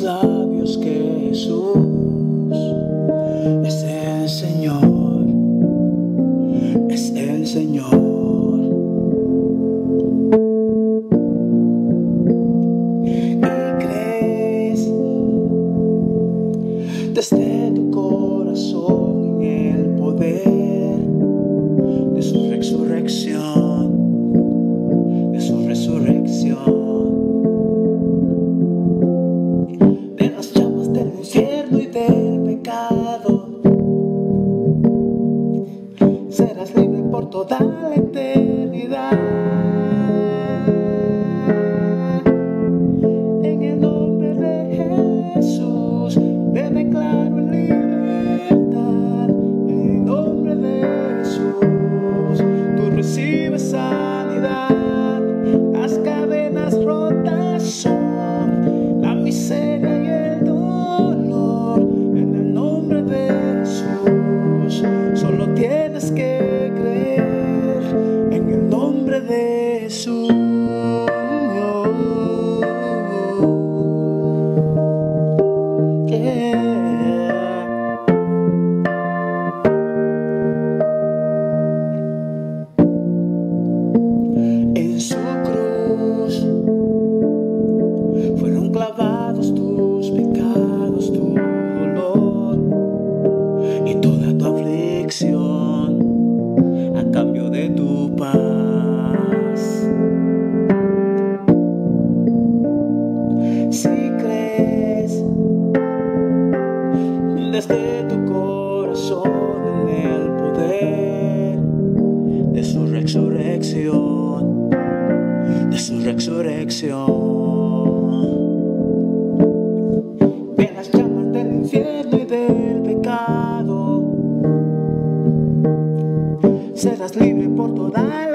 labios que Jesús eternidad. Del pecado, serás libre por toda la